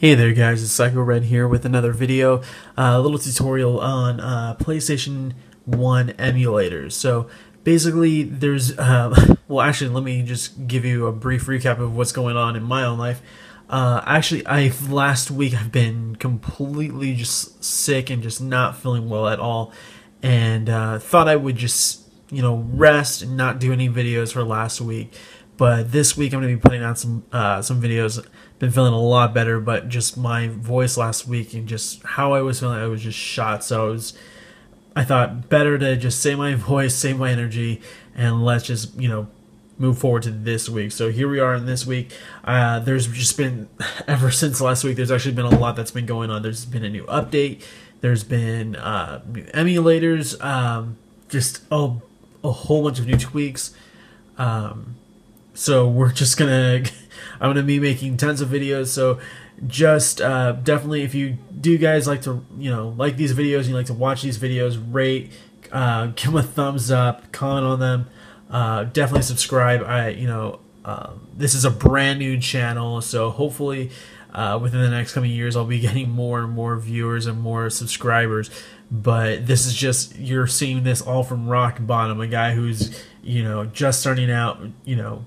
Hey there guys, it's Psycho Red here with another video, uh, a little tutorial on uh, PlayStation 1 emulators. So basically there's, uh, well actually let me just give you a brief recap of what's going on in my own life. Uh, actually, I last week I've been completely just sick and just not feeling well at all, and uh, thought I would just you know rest and not do any videos for last week. But this week I'm gonna be putting out some uh, some videos. Been feeling a lot better, but just my voice last week and just how I was feeling, I was just shot. So I was, I thought better to just save my voice, save my energy, and let's just you know move forward to this week. So here we are in this week. Uh, there's just been ever since last week. There's actually been a lot that's been going on. There's been a new update. There's been uh, new emulators. Um, just a, a whole bunch of new tweaks. Um, so we're just gonna i'm gonna be making tons of videos. So just uh, definitely if you do guys like to you know like these videos you like to watch these videos rate uh, give them a thumbs up comment on them uh, definitely subscribe. I you know um, this is a brand new channel so hopefully uh, within the next coming years i'll be getting more and more viewers and more subscribers. But this is just you're seeing this all from rock bottom. A guy who's you know just starting out you know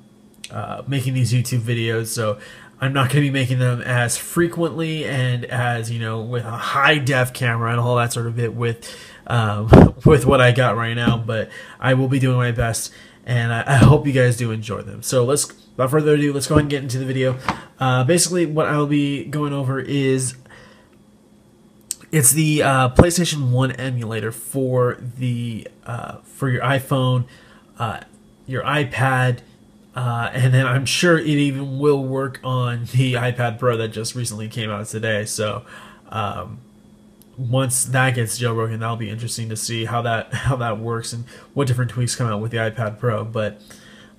uh, making these YouTube videos, so I'm not going to be making them as frequently and as you know with a high def camera and all that sort of bit with um, with what I got right now. But I will be doing my best, and I, I, hope you guys do enjoy them. So let's, without further ado, let's go ahead and get into the video. Uh, basically, what I'll be going over is it's the uh, PlayStation One emulator for the uh, for your iPhone, uh, your iPad uh, and then I'm sure it even will work on the iPad Pro that just recently came out today. So um, once that gets jailbroken, that'll be interesting to see how that how that works and what different tweaks come out with the iPad Pro. But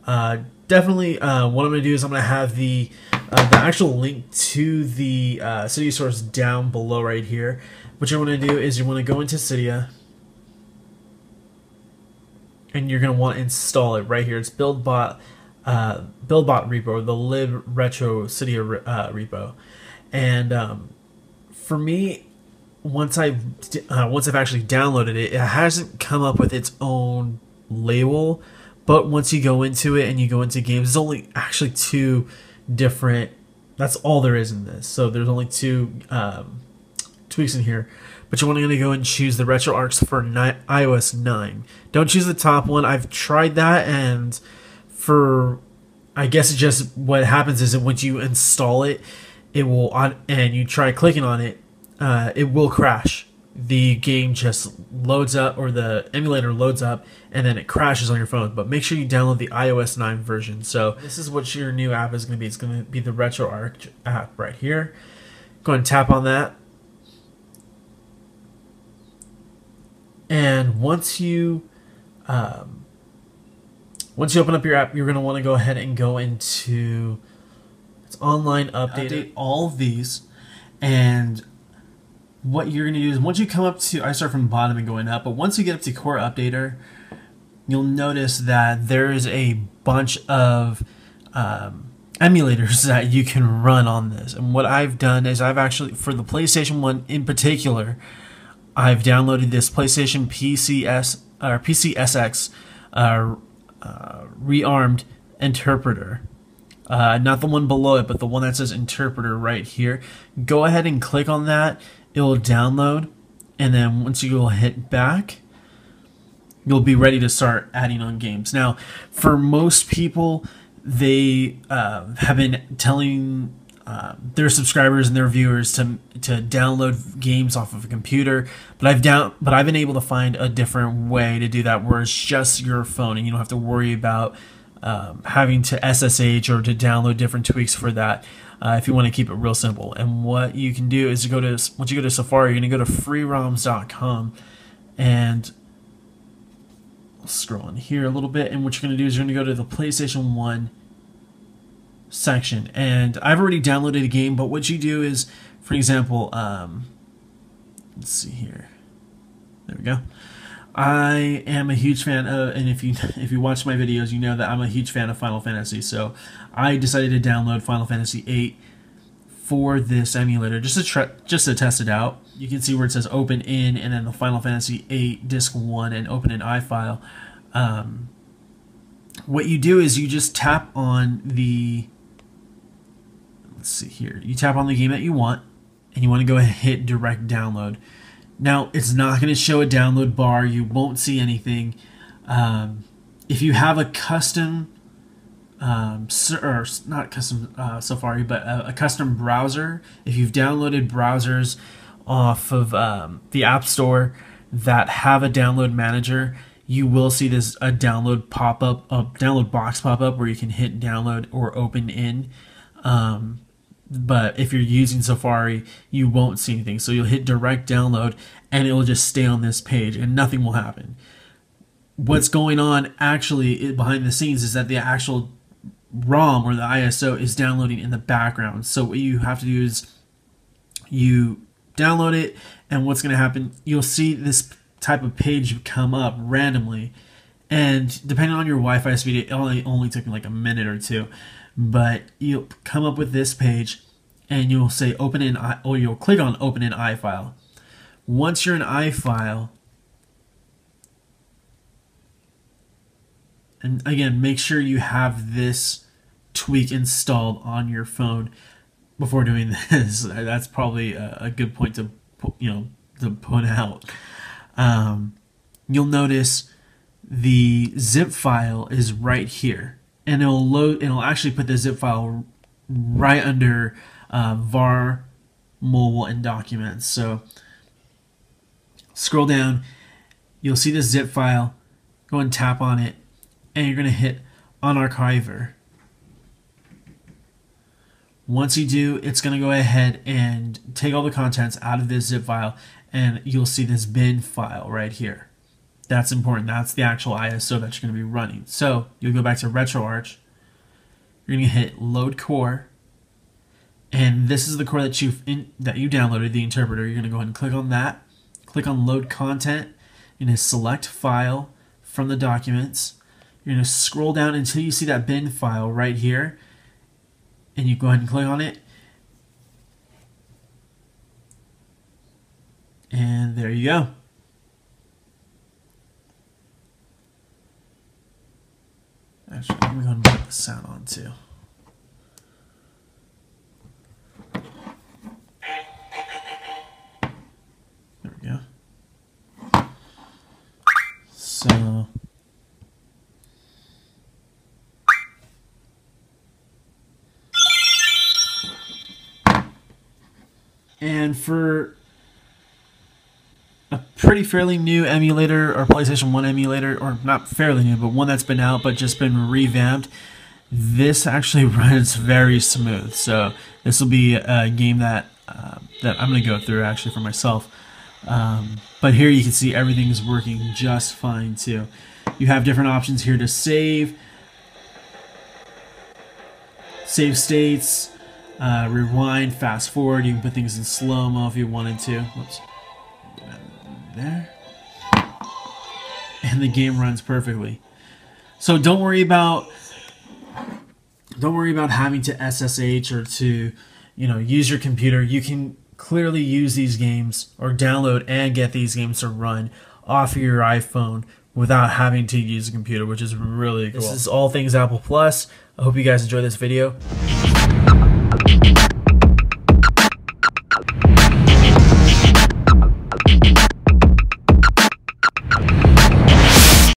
uh, definitely, uh, what I'm to do is I'm to have the uh, the actual link to the uh, Cydia source down below right here. What you want to do is you want to go into Cydia and you're going to want to install it right here. It's BuildBot uh, BuildBot repo, the libretro uh, repo, and um, for me, once I uh, once I've actually downloaded it, it hasn't come up with its own label. But once you go into it and you go into games, there's only actually two different. That's all there is in this. So there's only two um, tweaks in here. But you want to go and choose the RetroArch for ni- iOS 9. Don't choose the top one. I've tried that and for I guess just what happens is that once you install it, it will on and you try clicking on it, uh, it will crash. The game just loads up, or the emulator loads up, and then it crashes on your phone. But make sure you download the iOS 9 version. So this is what your new app is going to be. It's going to be the RetroArch app right here. Go and tap on that. And once you um, once you open up your app, you're going to want to go ahead and go into its online update, update all of these. And what you're going to do is once you come up to, I start from the bottom and going up, but once you get up to Core Updater, you'll notice that there is a bunch of um, emulators that you can run on this. And what I've done is I've actually, for the PlayStation 1 in particular, I've downloaded this PlayStation PCS or PCSX uh, uh, rearmed interpreter. Uh, not the one below it, but the one that says interpreter right here. Go ahead and click on that. It will download. And then once you hit back, you'll be ready to start adding on games. Now, for most people, they uh, have been telling uh, their subscribers and their viewers to to download games off of a computer. But I've down but I've been able to find a different way to do that where it's just your phone and you don't have to worry about um, having to SSH or to download different tweaks for that. Uh, if you want to keep it real simple, and what you can do is go to once you go to Safari, you're to go to freeroms.com and scroll in here a little bit. And what you're going to do is you're going to go to the PlayStation One section. And I've already downloaded a game, but what you do is, for example, um, let's see here. There we go. I am a huge fan of, and if you if you watch my videos, you know that I'm a huge fan of Final Fantasy. So I decided to download Final Fantasy VIII for this emulator just to try, just to test it out. You can see where it says open in and then the Final Fantasy VIII Disc 1 and open in iFile. Um, what you do is you just tap on the let's see here. You tap on the game that you want and you want to go ahead and hit direct download. Now, it's not going to show a download bar. You won't see anything. Um, if you have a custom, um, or not custom uh, Safari, but a, a, custom browser, if you've downloaded browsers off of um, the App Store that have a download manager, you will see this a download pop up, a download box pop up where you can hit download or open in. Um, but if you're using Safari, you won't see anything. So you'll hit direct download and it will just stay on this page and nothing will happen. What's going on actually behind the scenes is that the actual ROM or the ISO is downloading in the background. So what you have to do is you download it and what's going to happen, you'll see this type of page come up randomly. And depending on your Wi-Fi speed, it only, only took me like a minute or two but you'll come up with this page and you'll say open in I, or you'll click on open in iFile. Once you're in iFile, and again, make sure you have this tweak installed on your phone before doing this. That's probably a, a good point to you know to point out. Um, you'll notice the zip file is right here and it'll load. It'll actually put the zip file right under uh, var mobile and documents. So scroll down, you'll see this zip file. Go and tap on it, and you're going to hit unarchiver. Once you do, it's going to go ahead and take all the contents out of this zip file, and you'll see this bin file right here. That's important. That's the actual ISO that you're going to be running. So you'll go back to RetroArch. You're going to hit Load Core, and this is the core that you that you downloaded, the interpreter. You're going to go ahead and click on that. Click on Load Content. You're going to select File from the documents. You're going to scroll down until you see that bin file right here, and you go ahead and click on it. And there you go. Actually, let me go and put the sound on too. There we go. So. And for pretty fairly new emulator or PlayStation 1 emulator, or not fairly new, but one that's been out but just been revamped. This actually runs very smooth, so this will be a game that uh, that I'm going to go through actually for myself. Um, but here you can see everything is working just fine too. You have different options here to save, save states, uh, rewind, fast forward. You can put things in slow mo if you wanted to. Whoops there. And the game runs perfectly. So don't worry about don't worry about having to SSH or to, you know, use your computer. You can clearly use these games or download and get these games to run off of your iPhone without having to use a computer, which is really cool. This is all things Apple Plus. I hope you guys enjoyed this video.